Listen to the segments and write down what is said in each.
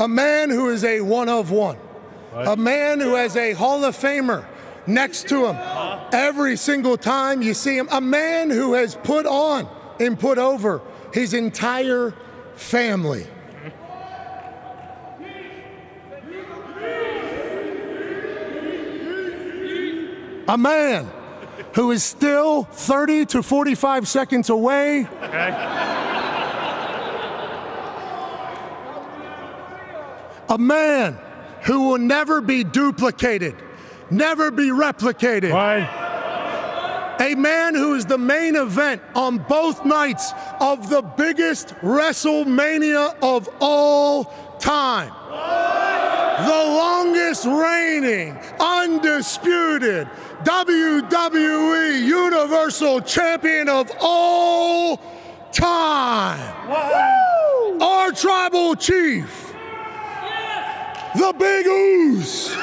a man who is a one of one, a man who has a Hall of Famer next to him. Every single time you see him, a man who has put on and put over his entire family. A man who is still 30 to 45 seconds away a man who will never be duplicated, never be replicated. A man who is the main event on both nights of the biggest WrestleMania of all time. The longest reigning, undisputed WWE Universal Champion of all time. Our tribal chief, the Big Ooze.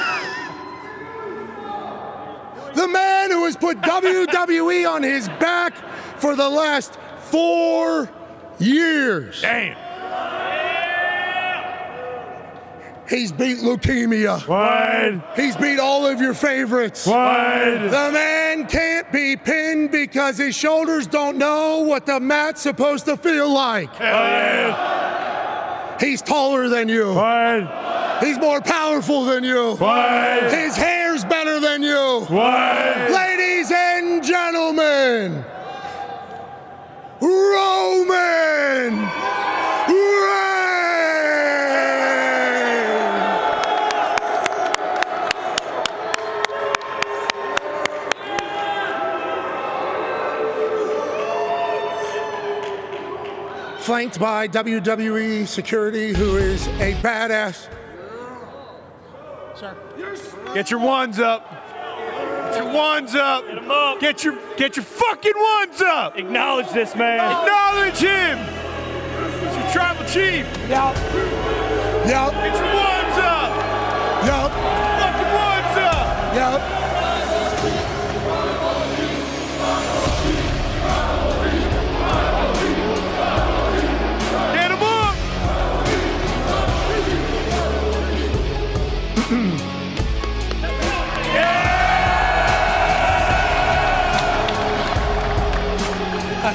The man who has put WWE on his back for the last four years. Damn. He's beat leukemia. What? He's beat all of your favorites. What? The man can't be pinned because his shoulders don't know what the mat's supposed to feel like. Hell yeah. He's taller than you. What? He's more powerful than you. What? His hair's better than you. What? Ladies and gentlemen, Roman Reigns. Flanked by WWE security, who is a badass. Get your ones up. Get your ones up. Get him up. Get your get your fucking ones up. Acknowledge this man. Acknowledge him. He's your tribal chief. Yup. Yup.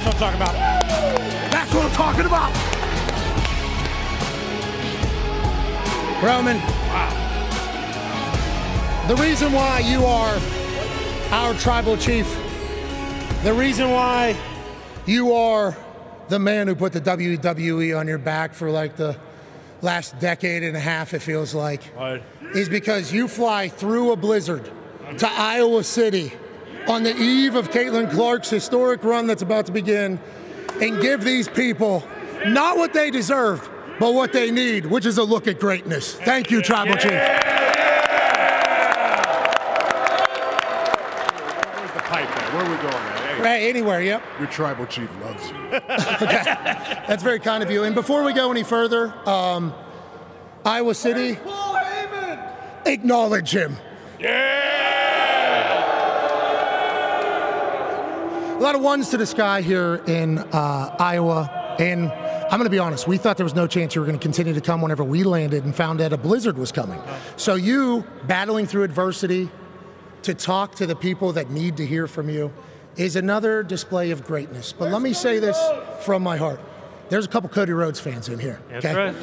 That's what I'm talking about. That's what I'm talking about. Roman, the reason why you are our tribal chief, the reason why you are the man who put the WWE on your back for like the last decade and a half, it feels like, is because you fly through a blizzard to Iowa City on the eve of Caitlin Clark's historic run that's about to begin and give these people not what they deserve, but what they need, which is a look at greatness. Thank you, Tribal Chief. Where's the pipe at? Where are we going at? Hey, Right, anywhere, yep. Your tribal chief loves you. That's very kind of you. And before we go any further, um, Iowa City, acknowledge him. A lot of ones to the sky here in uh, Iowa. And I'm going to be honest, we thought there was no chance you were going to continue to come whenever we landed and found out a blizzard was coming. So, you battling through adversity to talk to the people that need to hear from you is another display of greatness. But let me say this from my heart there's a couple Cody Rhodes fans in here. That's okay? right.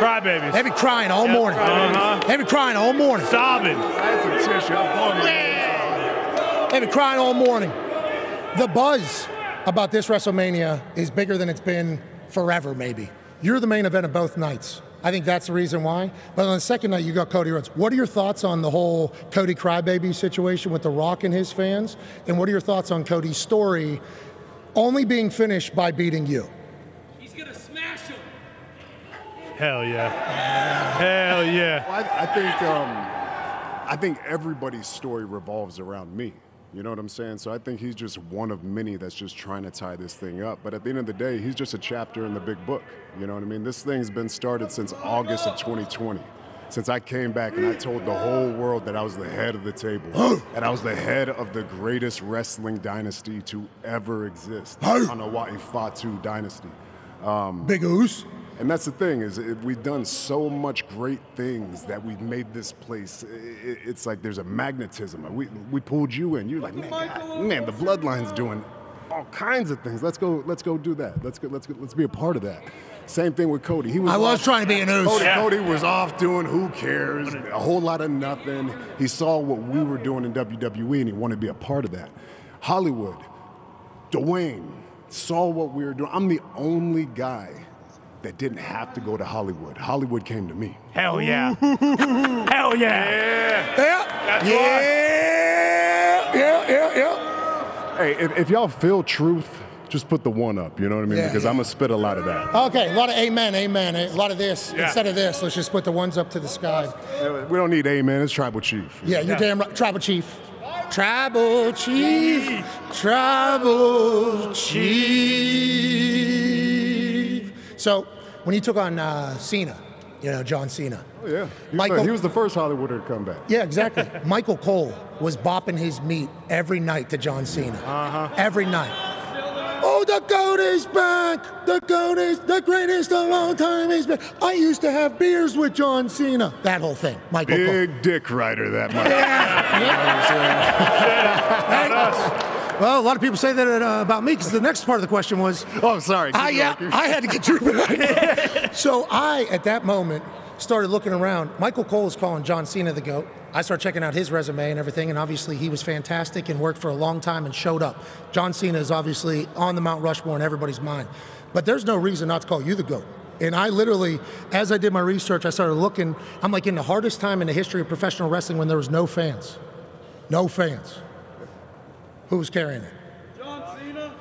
Crybabies. They've been crying all morning. Uh-huh. They've been crying all morning. Sobbing. I had some tissue. I was blowing my They've been crying all morning. The buzz about this WrestleMania is bigger than it's been forever, maybe. You're the main event of both nights. I think that's the reason why. But on the second night, you got Cody Rhodes. What are your thoughts on the whole Cody Crybaby situation with The Rock and his fans? And what are your thoughts on Cody's story only being finished by beating you? He's gonna smash him. Hell yeah. Hell yeah. Well, I, I think um, I think everybody's story revolves around me. You know what I'm saying? So I think he's just one of many that's just trying to tie this thing up. But at the end of the day, he's just a chapter in the big book. You know what I mean? This thing's been started since August of 2020. Since I came back and I told the whole world that I was the head of the table, and I was the head of the greatest wrestling dynasty to ever exist, Anoa'i Fatu dynasty. Um, big Oos? And that's the thing is we've done so much great things that we've made this place. i- i it's like there's a magnetism. We we pulled you in. You're like, man, God, man, the bloodline's doing all kinds of things. Let's go. Let's go do that. Let's go. Let's go, let's be a part of that. Same thing with Cody. He was. I was off- trying to be an ooze. Cody, Yeah. Cody was off doing who cares, a whole lot of nothing. He saw what we were doing in WWE and he wanted to be a part of that. Hollywood, Dwayne saw what we were doing. I'm the only guy that didn't have to go to Hollywood. Hollywood came to me. Hell yeah. Hell yeah. Yeah. That's yeah. Yeah. Yeah. Yeah. Hey, if, if y'all feel truth, just put the one up. You know what I mean? Yeah, because yeah. I'm gonna spit a lot of that. Okay, a lot of amen, amen. A lot of this. Yeah. Instead of this, let's just put the ones up to the sky. We don't need amen. It's tribal chief. Yeah, you're Yeah. damn right. Tribal chief. Tribal chief. Tribal chief. So, when you took on uh, Cena, you know, John Cena. Oh, yeah. He was, Michael- the, he was the first Hollywooder to come back. Yeah, exactly. Michael Cole was bopping his meat every night to John Cena. Uh-huh. Every night. Oh, the goat is back. The goat is the greatest of all time. He's back. I used to have beers with John Cena. That whole thing. Michael Cole. Big dick rider, that much. Well, a lot of people say that uh, about me because the next part of the question was, Oh, sorry. I, yeah. I had to get you back. so I, at that moment, started looking around. Michael Cole is calling John Cena the GOAT. I started checking out his resume and everything, and obviously he was fantastic and worked for a long time and showed up. John Cena is obviously on the Mount Rushmore in everybody's mind. But there's no reason not to call you the GOAT. And I literally, as I did my research, I started looking. I'm like in the hardest time in the history of professional wrestling when there was no fans. No fans. Who was carrying it? John Cena.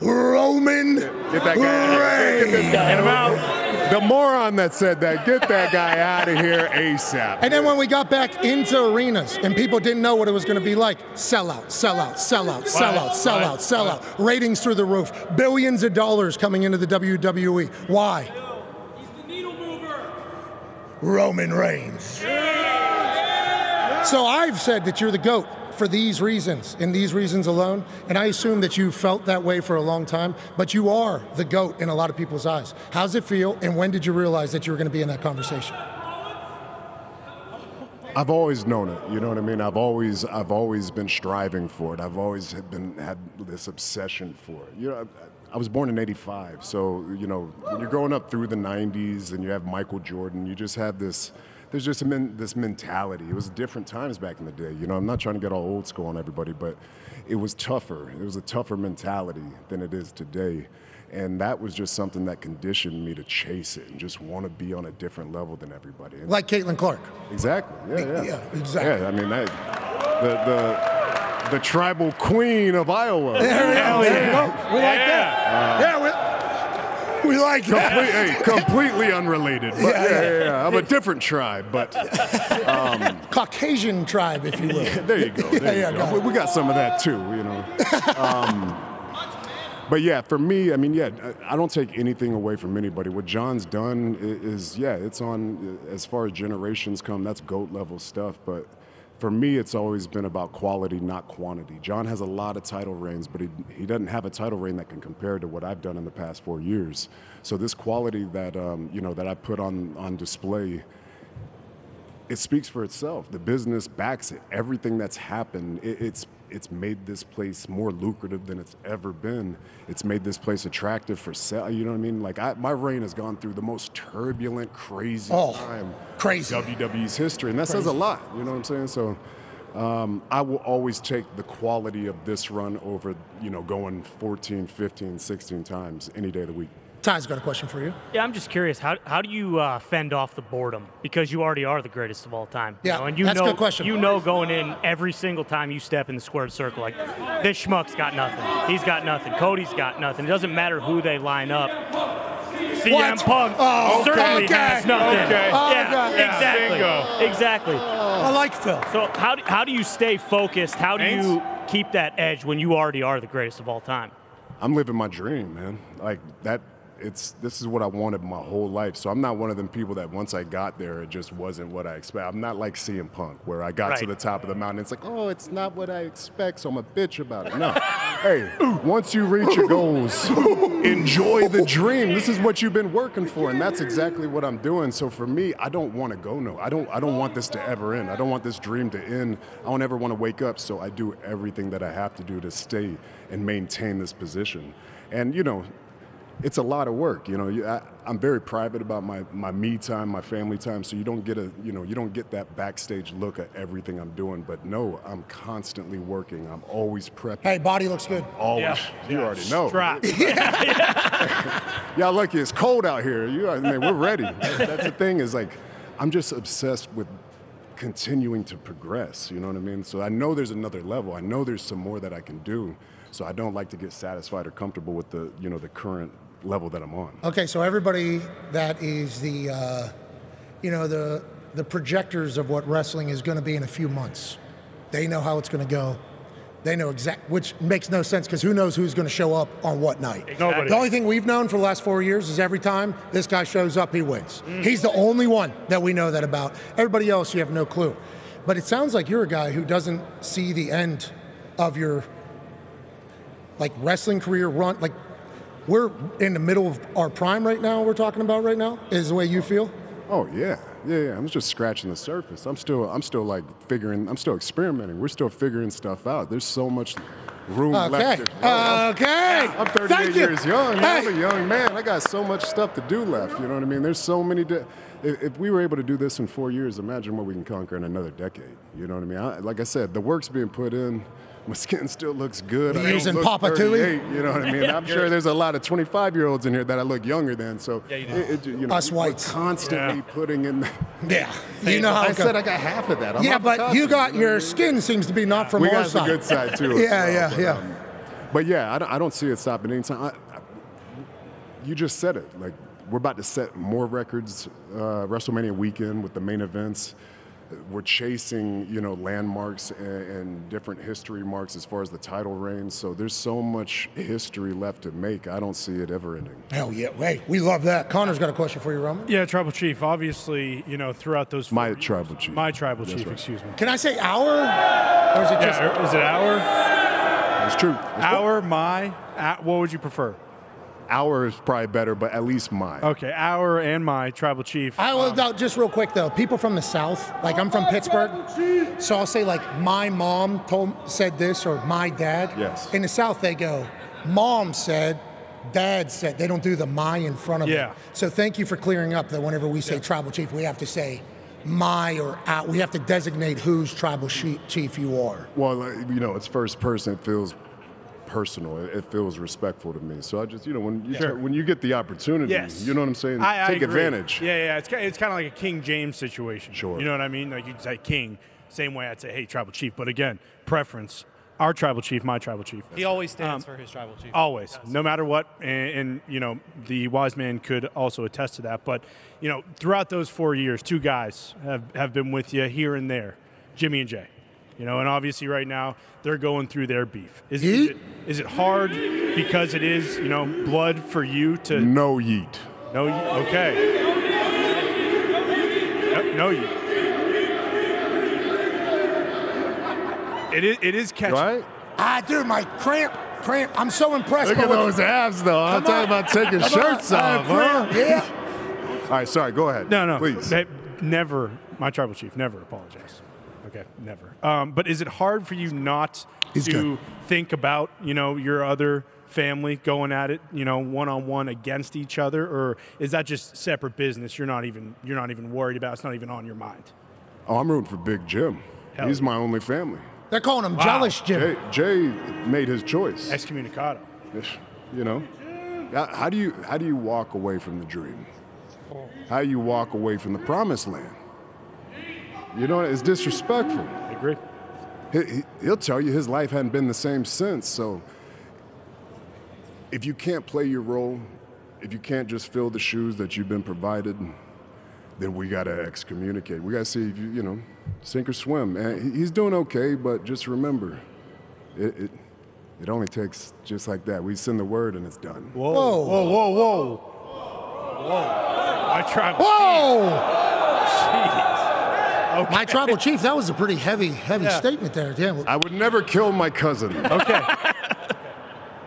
Roman Get that guy out of here. Get this guy Get him out. out. The moron that said that, get that guy out of here ASAP. And then when we got back into arenas and people didn't know what it was going to be like, sell out, sell out, sell out, sell out, sell out, sell out. Ratings through the roof. Billions of dollars coming into the WWE. Why? He's the needle mover. Roman Reigns. So I've said that you're the GOAT for these reasons and these reasons alone. And I assume that you felt that way for a long time, but you are the GOAT in a lot of people's eyes. How's it feel? And when did you realize that you were going to be in that conversation? I've always known it. You know what I mean? I've always, I've always been striving for it. I've always had been had this obsession for it. You know, I, I was born in '85, so you know, when you're growing up through the '90s and you have Michael Jordan, you just have this. There's just a men, this mentality. It was different times back in the day. You know, I'm not trying to get all old school on everybody, but it was tougher. It was a tougher mentality than it is today. And that was just something that conditioned me to chase it and just want to be on a different level than everybody. And Like Caitlin Clark. Exactly. Yeah, yeah. Yeah, exactly. Yeah, I mean that the the the tribal queen of Iowa. Hell yeah. We like Yeah. that. yeah, we, we like that. Complete, hey, completely unrelated. But Yeah, yeah, yeah. yeah, yeah. I'm a different tribe, but Caucasian tribe, if you will. there you go. There Yeah, you yeah, go. got We, got some of that too, you know. Um, but yeah, for me, I mean, yeah, I I don't take anything away from anybody. What John's done is, yeah, it's on as far as generations come. That's goat level stuff, but. For me, it's always been about quality, not quantity. John has a lot of title reigns, but he, he doesn't have a title reign that can compare to what I've done in the past four years. So this quality that um, you know that I put on on display it speaks for itself. The business backs it. Everything that's happened, it, it's it's made this place more lucrative than it's ever been. It's made this place attractive for sale. You know what I mean? Like I, my reign has gone through the most turbulent, crazy Oh, time crazy. in WWE's history, and that says a lot. You know what I'm saying? So. Um, I will always take the quality of this run over, you know, going 14, 15, 16 times any day of the week. Ty's got a question for you. Yeah, I'm just curious. How, how do you uh, fend off the boredom? Because you already are the greatest of all time. you Yeah, know, and you that's a know, good question. You know, going in every single time you step in the squared circle, like this schmuck's got nothing. He's got nothing. Cody's got nothing. It doesn't matter who they line up. CM What? Punk Oh, certainly okay. has nothing. Okay. Oh, yeah, God. Yeah, exactly. bingo. Exactly. I like Phil. So how do, how do you stay focused? How do Thanks. you keep that edge when you already are the greatest of all time? I'm living my dream, man. Like that. It's this is what I wanted my whole life. So I'm not one of them people that once I got there, it just wasn't what I expect. I'm not like CM Punk, where I got to the top of the mountain. It's like, oh, it's not what I expect, so I'm a bitch about it. No, hey, once you reach your goals, enjoy the dream. This is what you've been working for, and that's exactly what I'm doing. So for me, I don't want to go no. I don't. I don't want this to ever end. I don't want this dream to end. I don't ever want to wake up. So I do everything that I have to do to stay and maintain this position. And you know, it's a lot of work. You know, You- I, I'm very private about my, my me time, my family time. So you don't get a, you know, you don't get that backstage look at everything I'm doing. But no, I'm constantly working. I'm always prepping. Hey, body looks good. Always. Yeah. You Yeah. already know. Strap. Y'all lucky it's cold out here. You, I mean, we're ready. That's the thing is like, I'm just obsessed with continuing to progress. You know what I mean? So I know there's another level. I know there's some more that I can do. So I don't like to get satisfied or comfortable with the, you know, the current level that I'm on. Okay, so everybody that is the, uh, you know, the the projectors of what wrestling is going to be in a few months. They know how it's going to go. They know exact, which makes no sense because who knows who's going to show up on what night. Nobody. The only thing we've known for the last four years is every time this guy shows up, he wins. He's the only one that we know that about. Everybody else, you have no clue. But it sounds like you're a guy who doesn't see the end of your like wrestling career run. Like we're in the middle of our prime right now. We're talking about right now is the way you feel. Oh yeah, yeah, yeah. I'm just scratching the surface. I'm still, I'm still like figuring. I'm still experimenting. We're still figuring stuff out. There's so much room Okay. left. To. Okay. I'm 38 Thank you. years young. man. I'm a young man. I got so much stuff to do left. You know what I mean? There's so many. De- if, if we were able to do this in four years, imagine what we can conquer in another decade. You know what I mean? I, like I said, the work's being put in. My skin still looks good. You I don't using look Papa Tui? You know what I mean? I'm sure there's a lot of 25 year olds in here that I look younger than. So Yeah, you do. it- it- you know, Us whites. constantly Yeah. putting in. Yeah. You know how I said. I got half of that. I'm Yeah, not but you Picasso, got know your I mean? skin seems to be not from we our got side. the good side too. Yeah, as well, yeah, but, yeah. um, but yeah, I don't, I don't see it stopping anytime. I, I, you just said it. Like we're about to set more records. Uh, WrestleMania weekend with the main events. We're chasing, you know, landmarks and, and different history marks as far as the title reign. So there's so much history left to make. I don't see it ever ending. Hell yeah. Hey, we love that. Connor's got a question for you, Roman. Yeah, tribal chief. Obviously, you know, throughout those four My years- tribal chief. my tribal That's chief. right. Excuse me. Can I say our? Or is it just Yeah, is it our? It's true. It's Our, my, at, what would you prefer? Our is probably better, but at least mine. Okay, our and my tribal chief. I will no, just real quick though. People from the South, like I'm from Pittsburgh, so I'll say like my mom told said this or my dad. Yes. In the South, they go, mom said, dad said. They don't do the my in front of Yeah. it. So thank you for clearing up that whenever we say tribal chief, we have to say my or out. We have to designate whose tribal chief you are. Well, uh, you know, it's first person. It feels personal. It, it feels respectful to me. So I just, you know, when you Sure. when you get the opportunity, Yes. you know what I'm saying. I, I Take agree. advantage. Yeah, yeah. It's kind, it's kind of like a King James situation. Sure. You know what I mean? Like you say king, same way I'd say, hey, tribal chief. But again, preference. Our tribal chief, my tribal chief. He always Um, stands for his tribal chief. Always, no matter what, and, and you know the wise man could also attest to that. But you know, throughout those four years, two guys have, have been with you here and there, Jimmy and Jey. You know, and obviously right now they're going through their beef. Is, is, it, is it hard because it is you know blood for you to No yeet. no? Okay. No, no you. It is. It is catching. Right? Ah, dude, my cramp, cramp. I'm so impressed. Look by at what- those abs, though. I'm Come talking about taking Come shirts on. off, Uh, huh? Yeah. All right, sorry. Go ahead. No, no, please. They- never. My tribal chief never apologize. Okay, never. Um, but is it hard for you not He's to good. think about you know your other family going at it you know one on one against each other, or is that just separate business? You're not even you're not even worried about. It's not even on your mind. Oh, I'm rooting for Big Jim. Hell He's yeah. my only family. They're calling him Wow. jealous, Jim. Jey, Jey made his choice. Excommunicado. You know, how how do you how do you walk away from the dream? How do you walk away from the promised land? You know, it's disrespectful. I agree. He, he, he'll tell you his life hadn't been the same since. So if you can't play your role, if you can't just fill the shoes that you've been provided, then we got to excommunicate. We got to see if you, you know, sink or swim. And he's doing okay, but just remember, it, it, it only takes just like that. We send the word and it's done. Whoa, Whoa. whoa, whoa, whoa, whoa! My tribal. Whoa! Jeez. Okay. My tribal chief, that was a pretty heavy, heavy Yeah. statement there. Yeah. well, I would never kill my cousin. Okay.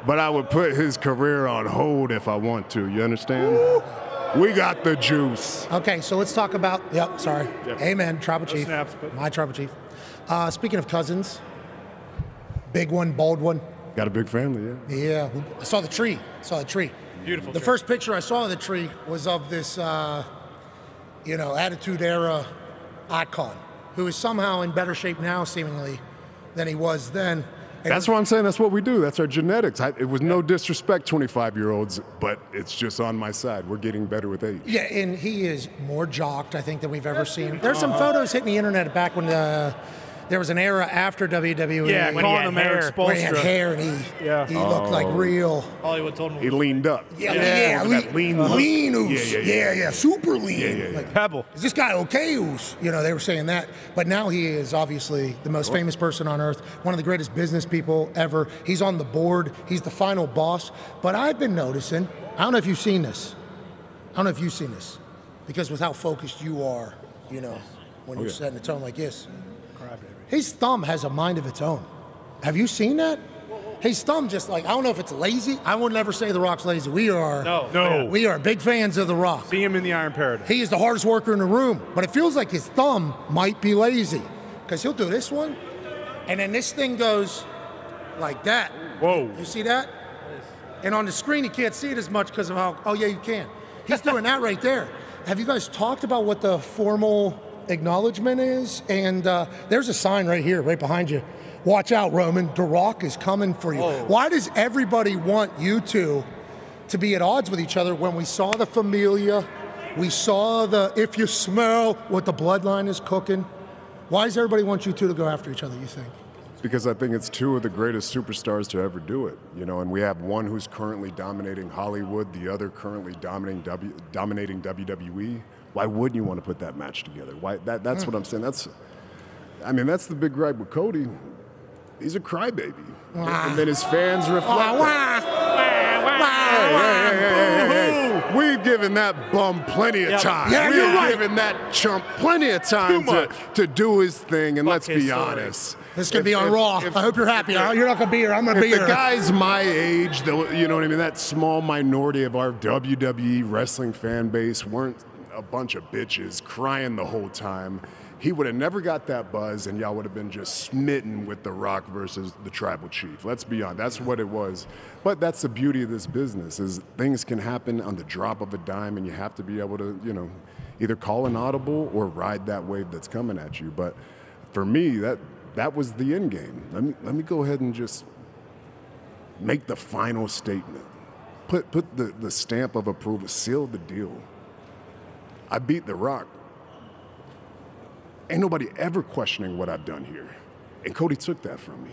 but I would put his career on hold if I want to. You understand? We got the juice. Okay, so let's talk about. Yep, sorry. Amen, tribal chief. snaps, but- My tribal chief. Uh, speaking of cousins, big one, bald one. Got a big family, yeah. Yeah, I saw the tree. I saw the tree. Beautiful The tree. first picture I saw of the tree was of this, uh, you know, Attitude Era icon who is somehow in better shape now, seemingly, than he was then. And That's what I'm saying. That's what we do. That's our genetics. I, it was no disrespect, 25 year olds, but it's just on my side. We're getting better with age. Yeah, and he is more jocked, I think, than we've ever seen. There's some photos hitting the internet back when uh, there was an era after WWE. Yeah, When he calling had him Eric hair. where he had hair and he, Yeah. he looked like oh. real. Hollywood told him. He leaned up. Yeah, Yeah, yeah, with lean, that lean look. lean oos. Yeah, Yeah, yeah, yeah, yeah. super lean. Yeah, yeah, yeah. Like, Pebble. is this guy okay oos? You know, they were saying that. But now he is obviously the most famous person on earth, one of the greatest business people ever. He's on the board, he's the final boss. But I've been noticing, I don't know if you've seen this. I don't know if you've seen this. Because with how focused you are, you know, when oh, you're yeah. setting a tone like this. His thumb has a mind of its own. Have you seen that? His thumb just like I don't know if it's lazy. I would never say the Rock's lazy. We are No. No. we are big fans of the Rock. See him in the Iron Paradise. He is the hardest worker in the room, but it feels like his thumb might be lazy because he'll do this one, and then this thing goes like that. Whoa. You see that? And on the screen, you can't see it as much because of how. Oh yeah, you can. He's doing that right there. Have you guys talked about what the formal acknowledgement is? And uh, there's a sign right here, right behind you. Watch out, Roman. The Rock is coming for you. Why does everybody want you two to be at odds with each other when we saw the familia? We saw the if you smell what the bloodline is cooking. Why does everybody want you two to go after each other? You think? Because I think it's two of the greatest superstars to ever do it, you know. And we have one who's currently dominating Hollywood, the other currently dominating w, dominating WWE. Why wouldn't you want to put that match together? Why? That, that's what hmm. I'm saying. That's, I mean, that's the big gripe with Cody. He's a crybaby, and then his fans reflect. that. Hey, hey, hey, hey, hey, hey. We've given that bum plenty of time. Yeah, We've right. given that chump plenty of time to, to do his thing. And let's his be story. honest. This If- be on if- Raw. if- I hope you're happy. huh? You're not gonna be here. I'm gonna be if the guys my age, you know what I mean, that small minority of our WWE wrestling fan base weren't a bunch of bitches crying the whole time, he would have never got that buzz, and y'all would have been just smitten with The Rock versus the Tribal Chief. Let's be honest, that's what it was. But that's the beauty of this business: is things can happen on the drop of a dime, and you have to be able to, you know, either call an audible or ride that wave that's coming at you. But for me, that that was the end game. Let me let me go ahead and just make the final statement. Put put the, the stamp of approval, seal the deal. I beat The Rock. Ain't nobody ever questioning what I've done here. And Cody took that from me.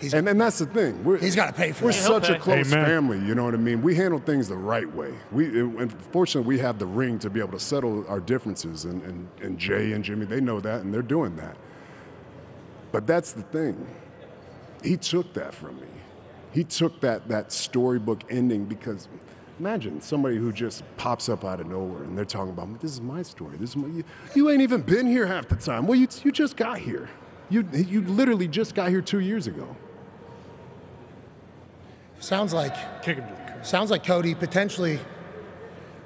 He's- and, and that's the thing. We're, He's gotta pay for it. We're that. such He'll a close Amen. family, you know what I mean? We handle things the right way. We, and fortunately, we have the ring to be able to settle our differences. And, and, and Jey and Jimmy, they know that, and they're doing that. But that's the thing. He took that from me. He took that, that storybook ending because imagine somebody who just pops up out of nowhere and they're talking about, this is my story. This is my, you, you ain't even been here half the time. Well, you, you just got here. You, you literally just got here two years ago. Sounds like Kick him to the sounds like Cody potentially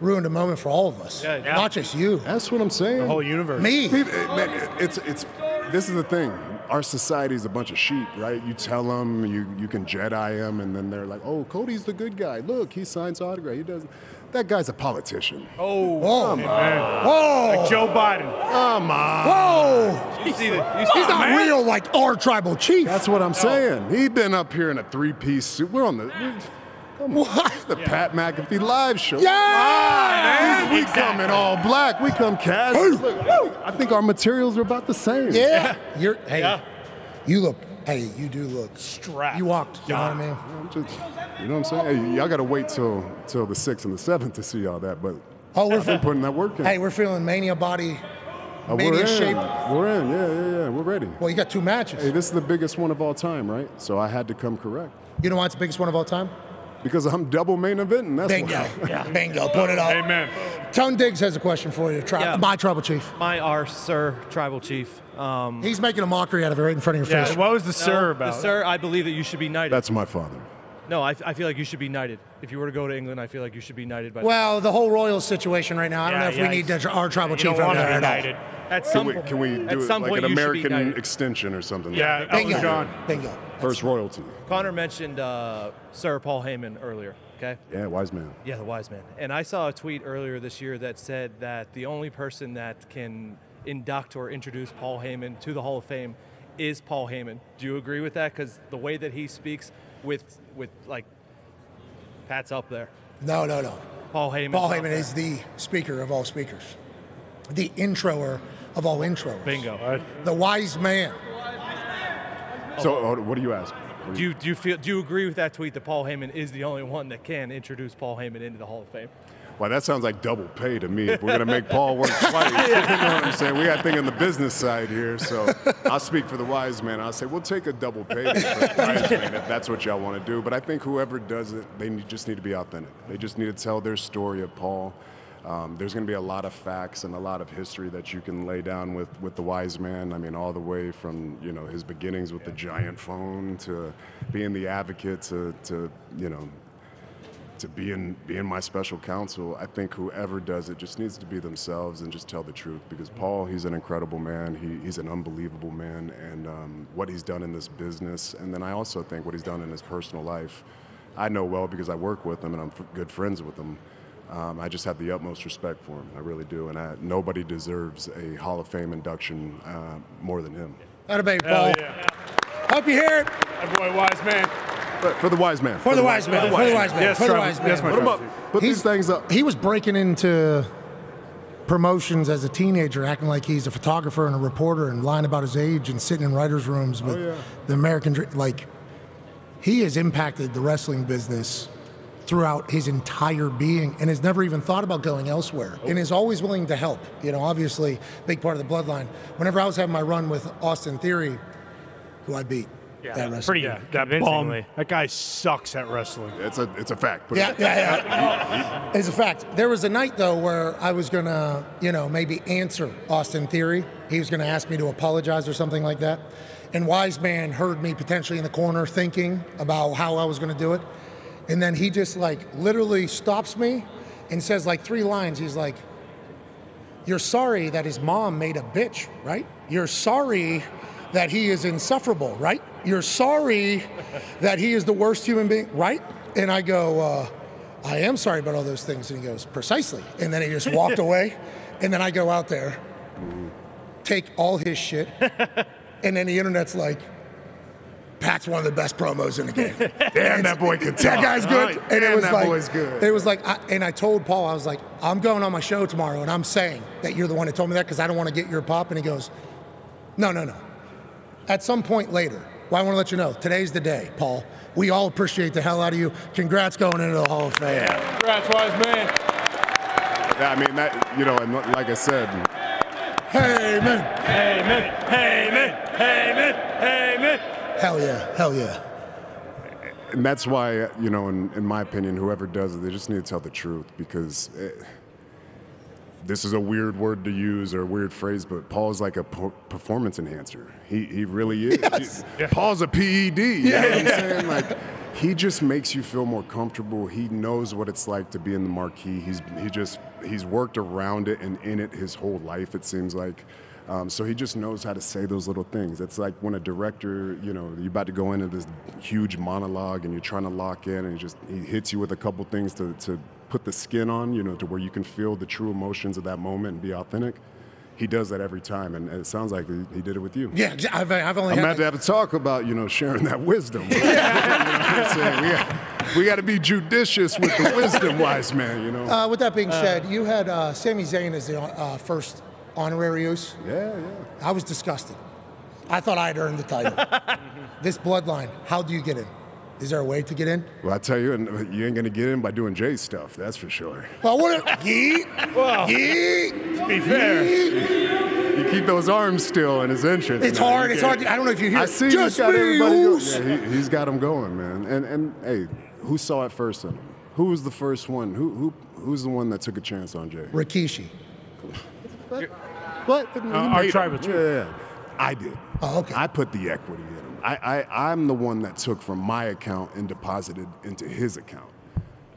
ruined a moment for all of us, Yeah, yeah. not just you. That's what I'm saying. The whole universe. Me. People- it- it- it's it's this is the thing. Our society is a bunch of sheep, right? You tell them you you can Jedi them, and then they're like, "Oh, Cody's the good guy. Look, he signs autograph. He doesn't. That guy's a politician. Oh, Whoa. Man. Whoa. Like Joe Biden. Come on. Whoa. You see the, you see He's not real like our tribal chief. That's what I'm saying. He been up here in a three-piece suit. We're on the. Come. What? It's the Pat McAfee live show. Yeah. man, We come in all black. We come casual. Look, I think our materials are about the same. Yeah. You're hey. Yeah. You look hey, you do look Strapped. You walked, you know what I mean? I'm just- you know what I'm saying? Hey, y'all got to wait till till the sixth and the seventh to see all that. But Oh, we're I've been putting that work in. Hey, we're feeling mania body Uh, mania we're in. shape. We're in. Yeah, yeah, yeah. We're ready. Well, you got two matches. Hey, this is the biggest one of all time, right? So I had to come correct You know why it's the biggest one of all time? Because I'm double main eventing. That's Bingo. why. Yeah. Bingo. Put it up. Amen. Tone Digz has a question for you. Tri- Yeah. My tribal chief. my our sir tribal chief. Um, He's making a mockery out of it right in front of your Yeah, face. what was the sir about? The sir, I believe that you should be knighted. That's my father. No, I, I feel like you should be knighted. If you were to go to England, I feel like you should be knighted by. Well, the whole royal situation right now, I don't Yeah, know if yeah, we need to, our tribal you chief don't over want to there be at all. knighted. at Can some we, point, can we at do it some like point an you should be American knighted. extension or something? Yeah, like Elton Bingo. John. Bingo. that? First royalty. Connor mentioned uh, Sir Paul Heyman earlier. Okay. Yeah, wise man. Yeah, the wise man. And I saw a tweet earlier this year that said that the only person that can induct or introduce Paul Heyman to the Hall of Fame is Paul Heyman. Do you agree with that? Because the way that he speaks with with like Pat's up there. No, no, no. Paul Heyman. Paul Heyman is the speaker of all speakers, the introer of all introers. bingo. The wise man. So, uh, what do you ask? Do you do you feel do you agree with that tweet that Paul Heyman is the only one that can introduce Paul Heyman into the Hall of Fame? Well, that sounds like double pay to me. If we're gonna make Paul work twice, you know what I'm saying? We got to think on the business side here. So I'll speak for the wise man. I'll say we'll take a double pay if that's what y'all want to do. But I think whoever does it, they just need to be authentic. They just need to tell their story of Paul. Um, there's going to be a lot of facts and a lot of history that you can lay down with, with the wise man. I mean, all the way from you know his beginnings with the giant phone to being the advocate to, to you know to being being my special counsel, I think whoever does it just needs to be themselves and just tell the truth. Because Paul, he's an incredible man. He, he's an unbelievable man, and um, what he's done in this business, and then I also think what he's done in his personal life, I know well because I work with him and I'm f- good friends with him. Um, I just have the utmost respect for him. I really do, and I, nobody deserves a Hall of Fame induction uh, more than him. That baby, Hell Paul. yeah. Hope you hear it. That boy, wise man. But for the wise man. For the wise man. For the wise man. Yes, For the wise man. Yes, Put him up. Put He's- these things up. He was breaking into promotions as a teenager, acting like he's a photographer and a reporter and lying about his age and sitting in writers' rooms with oh, the American Dr- like. He has impacted the wrestling business throughout his entire being and has never even thought about going elsewhere oh. and is always willing to help. You know, obviously, big part of the bloodline. Whenever I was having my run with Austin Theory, who I beat, Yeah, that wrestling. pretty Yeah, that bum. That guy sucks at wrestling. It's a it's a fact. Put Yeah, it- yeah, yeah. It's a fact. There was a night though where I was gonna, you know, maybe answer Austin Theory. He was gonna ask me to apologize or something like that. And Wise Man heard me potentially in the corner thinking about how I was gonna do it. And then he just like literally stops me and says like three lines. He's like, You're sorry that his mom made a bitch, right? You're sorry that he is insufferable, right? You're sorry that he is the worst human being, right? And I go, uh, I am sorry about all those things. And he goes, Precisely. And then he just walked away. And then I go out there, take all his shit. And then the internet's like, Pat's one of the best promos in the game. Damn, that boy can talk. That guy's good. Right. And it was that like, boy's good. It was like, I, and I told Paul, I was like, I'm going on my show tomorrow, and I'm saying that you're the one that told me that because I don't want to get your pop. And he goes, No, no, no. At some point later, well, I want to let you know today's the day, Paul. We all appreciate the hell out of you. Congrats going into the Hall of Fame. Congrats, wise man. Yeah, I mean that you know, and like I said, Hey, man. Hey, man. Hey, man. Hey, man. Hey, man. Hell yeah. Hell yeah. and that's why you know, in, in my opinion, whoever does it, they just need to tell the truth because. It, this is a weird word to use or a weird phrase, but Paul's like a po- performance enhancer. He, he really is. Yes. He- Paul's a PED. You know what I'm saying? Like, he just makes you feel more comfortable. He knows what it's like to be in the marquee. He's he just he's worked around it and in it his whole life. It seems like. Um, so he just knows how to say those little things. It's like when a director, you know, you're about to go into this huge monologue and you're trying to lock in, and he just he hits you with a couple things to, to put the skin on, you know, to where you can feel the true emotions of that moment and be authentic. He does that every time, and it sounds like he, did it with you. Yeah, I've, I've only I'm had about to have a talk about, you know, sharing that wisdom. you know what I'm saying? We got, we got to be judicious with the wisdom, wise man, you know? Uh, with that being said, you had uh, Sami Zayn as the uh, first honorary Uce. yeah, yeah. I was disgusted. I thought I'd earned the title. this bloodline, how do you get in? Is there a way to get in? Well, I tell you, you ain't going to get in by doing Jey's stuff, that's for sure. Well, what? Yeet. Well, Yeet. be fair. Yeet. You keep those arms still in his entrance. It's man. hard. You It's can't- hard. I don't know if you hear. I it. see he's Just got me, everybody going. Oos. Yeah, he, he's got them going, man. And and hey, who saw it first in him? Who was the first one? Who who who's the one that took a chance on Jay? Rikishi. What? our tribal chief. Yeah, yeah. I did. Oh, okay. I put the equity in him. I, I, I'm the one that took from my account and deposited into his account.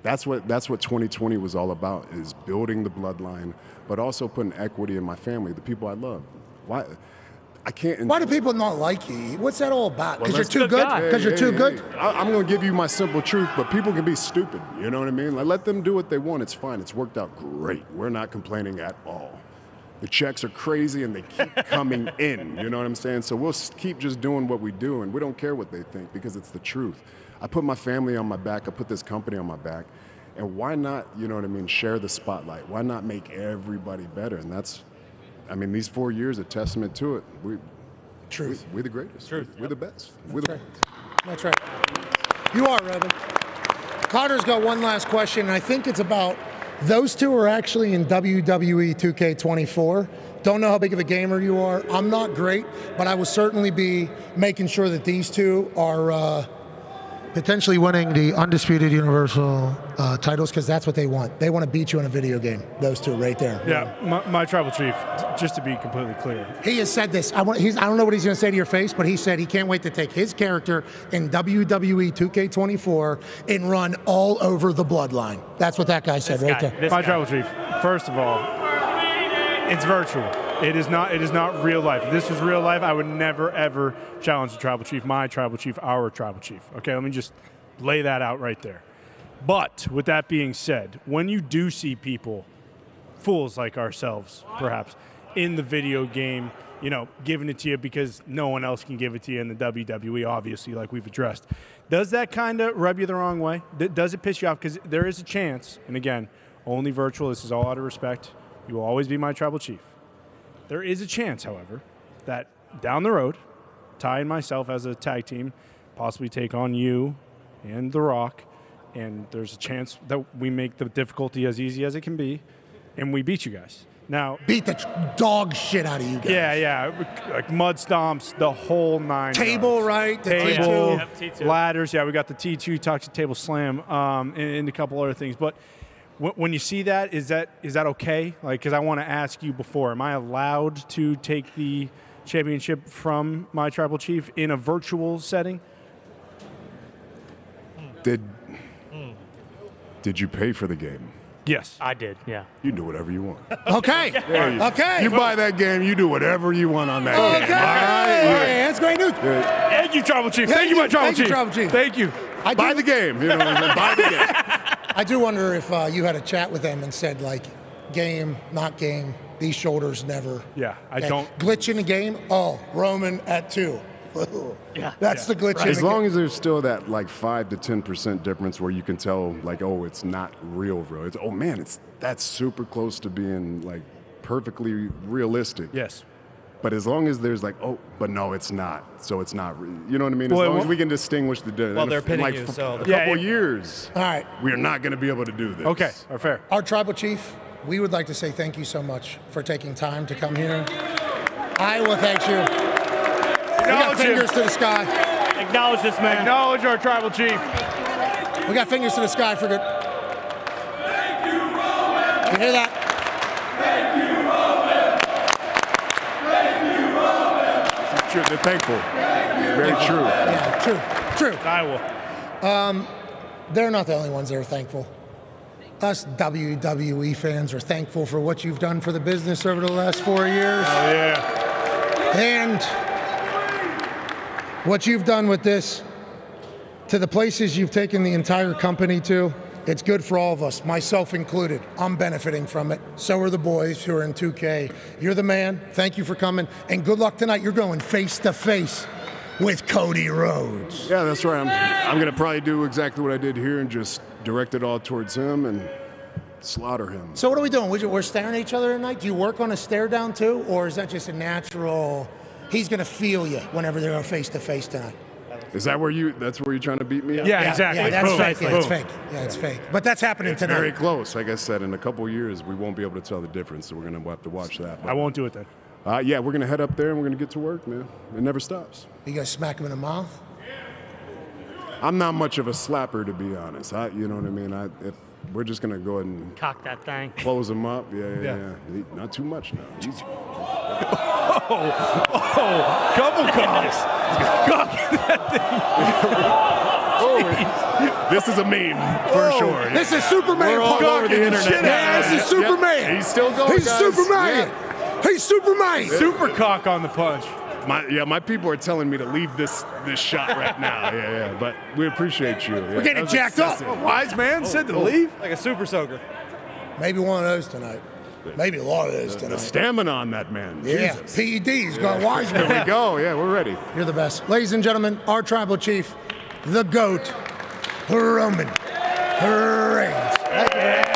That's what that's what 2020 was all about: is building the bloodline, but also putting equity in my family, the people I love. Why? I can't. Why do people not like you? What's that all about? Because you're too Good good? guy. Because you're Hey, too hey, good? hey, I, I'm going to give you my simple truth, but people can be stupid. You know what I mean? Like, let them do what they want. It's fine. It's worked out great. We're not complaining at all. The checks are crazy and they keep coming in. You know what I'm saying? So we'll keep just doing what we do, and we don't care what they think because it's the truth. I put my family on my back. I put this company on my back. And why not, you know what I mean, share the spotlight? Why not make everybody better? And that's, I mean, these four years are testament to it. We, we, Truth. we're the greatest. Truth. We're the best. We're the That's right. That's right. You are, Robin. Carter's got one last question, and I think it's about those two are actually in WWE 2K24. Don't know how big of a gamer you are. I'm not great, but I will certainly be making sure that these two are uh, potentially winning the undisputed Universal uh, titles because that's what they want. They want to beat you in a video game. Those two right there. Yeah, my, my tribal chief, just to be completely clear. He has said this. I, want, he's, I don't know what he's going to say to your face, but he said he can't wait to take his character in WWE 2K24 and run all over the bloodline. That's what that guy said This right guy, there. my guy. tribal chief, first of all, it's virtual. It is not. It is not real life. If this was real life, I would never ever challenge the tribal chief, my tribal chief, our tribal chief. Okay, let me just lay that out right there. But with that being said, when you do see people, fools like ourselves, perhaps, in the video game, you know, giving it to you because no one else can give it to you in the WWE, obviously, like we've addressed. Does that kind of rub you the wrong way? Does it piss you off? Because there is a chance, and again, only virtual, this is all out of respect. You will always be my tribal chief. There is a chance, however, that down the road, Ty and myself as a tag team possibly take on you and The Rock, and there's a chance that we make the difficulty as easy as it can be, and we beat you guys. Now, Beat the dog shit out of you guys. yeah, yeah, like mud stomps, the whole nine. Table, yards. right? The Table, T2. Yep, T2. ladders. Yeah, we got the T2 toxic table slam, um, and, and a couple other things. But wh- when you see that, is that is that okay? Like, because I want to ask you before, am I allowed to take the championship from my tribal chief in a virtual setting? Did Did you pay for the game? Yes. I did, yeah. You do whatever you want. Okay. There you- Okay. You buy that game, you do whatever you want on that Okay. game. All right? Hey, that's great news. Thank you, tribal chief. Thank Thank, you, you. my tribal Thank you, chief. tribal chief. Thank you. I Buy do, the game. You know what I'm saying? Buy the game. I do wonder if uh, you had a chat with them and said, like, game, not game, these shoulders never. Yeah, I Okay. don't. Glitch in the game? Oh, Roman at two. Yeah. That's the glitch in As the long game. as there's still that like five to ten percent difference where you can tell like oh it's not real real. It's oh man it's that's super close to being like perfectly realistic. Yes. But as long as there's like oh but no it's not so it's not re-. you know what I mean. As Well, it long as we can distinguish the difference. Well, they're pinning like you, so- a Yeah, couple yeah. years. All right. We are not going to be able to do this. Okay. Or fair. Our tribal chief, we would like to say thank you so much for taking time to come here. Iowa thanks you. We got Acknowledge him. fingers to the sky. Acknowledge this man. Acknowledge our tribal chief. We got fingers to the sky for good. You hear that? True, they're thankful. Very true. Yeah, true, true. I will. Um, they're not the only ones that are thankful. Us WWE fans are thankful for what you've done for the business over the last four years. Oh, yeah. And what you've done with this to the places you've taken the entire company to, it's good for all of us, myself included. I'm benefiting from it. So are the boys who are in 2K. You're the man. Thank you for coming. And good luck tonight. You're going face to face with Cody Rhodes. Yeah, that's right. I'm, I'm going to probably do exactly what I did here and just direct it all towards him and slaughter him. So what are we doing? We- We're staring at each other at night. Do you work on a stare down too, or is that just a natural? He's gonna feel you whenever they're face to face tonight. Is that where you? That's where you're trying to beat me? Up? Yeah, exactly. Yeah, that's Boom. fake. Yeah, it's fake. Yeah, it's fake. But that's happening It's very close. Like I said, in a couple years, we won't be able to tell the difference, so we're going to have to watch that. I won't do it then. Uh, yeah, we're going to head up there and we're going to get to work, man. It never stops. You gonna smack him in the mouth? I'm not much of a slapper, to be honest. I, you know what I mean? I, if we're just going to go ahead and Cock that thing. close him up, yeah, yeah, Yeah. yeah. Not too much now. Easy. oh, couple cocks, cock that thing! Oh, this is a meme for sure. This is Superman. We're all Park. over the internet. shit. Yeah, this is Superman. He's still going. He's guys. Superman. Yeah. He's Superman. Super cock on the punch. My, yeah, my people are telling me to leave this this shot right now. Yeah, yeah. But we appreciate you. Yeah, We're getting that was jacked up. excessive. Wise man said to oh. leave. Like a super soaker. Maybe one of those tonight. Maybe a lot of those The tonight. stamina on that man. Yeah, Jesus. PED's gone wise Here we go. Yeah, we're ready. You're the best. Ladies and gentlemen, our tribal chief, the GOAT, Roman Reigns. Thank you, man.